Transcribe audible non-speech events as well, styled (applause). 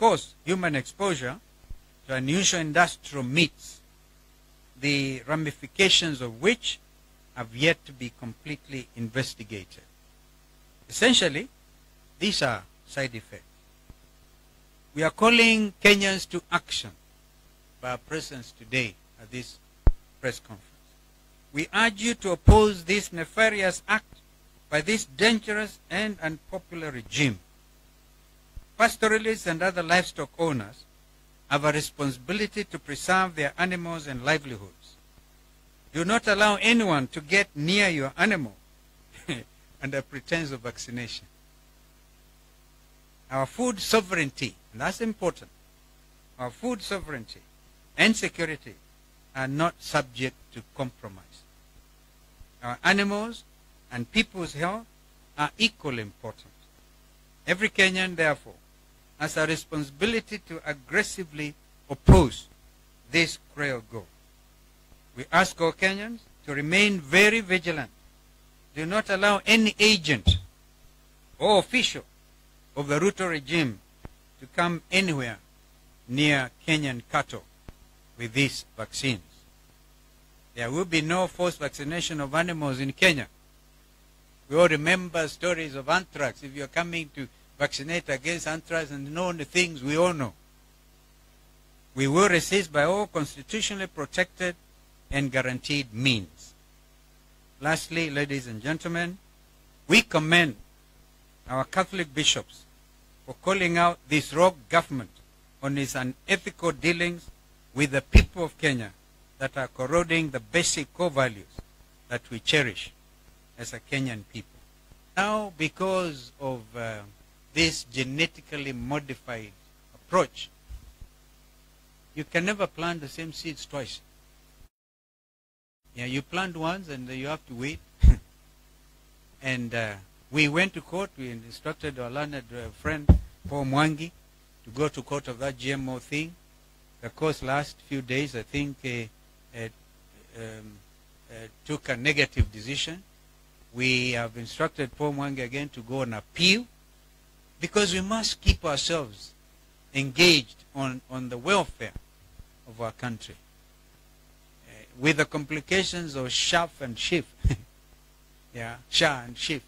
course, human exposure to unusual industrial meats, the ramifications of which have yet to be completely investigated. Essentially, these are side effects. We are calling Kenyans to action by our presence today at this press conference. We urge you to oppose this nefarious act by this dangerous and unpopular regime. Pastoralists and other livestock owners have a responsibility to preserve their animals and livelihoods. Do not allow anyone to get near your animal (laughs) under pretense of vaccination. Our food sovereignty, that's important, our food sovereignty and security are not subject to compromise. Our animals and people's health are equally important. Every Kenyan, therefore, has a responsibility to aggressively oppose this cruel goal. We ask all Kenyans to remain very vigilant. Do not allow any agent or official of the Ruto regime to come anywhere near Kenyan cattle with these vaccines. There will be no forced vaccination of animals in Kenya. We all remember stories of anthrax. If you're coming to vaccinate against anthrax and know the things we all know. We will resist by all constitutionally protected and guaranteed means. Lastly, ladies and gentlemen, we commend our Catholic bishops for calling out this rogue government on its unethical dealings with the people of Kenya that are corroding the basic core values that we cherish as a Kenyan people. Now, because of uh, this genetically modified approach, you can never plant the same seeds twice. Yeah, you plant once and you have to wait. (laughs) and uh, we went to court. We instructed our learned uh, friend Paul Mwangi to go to court of that GMO thing. The course last few days, I think, uh, um, uh, took a negative decision. We have instructed Paul Mwangi again to go on appeal because we must keep ourselves engaged on, on the welfare of our country uh, with the complications of chaff and SHIF. (laughs) yeah, SHA and SHIF.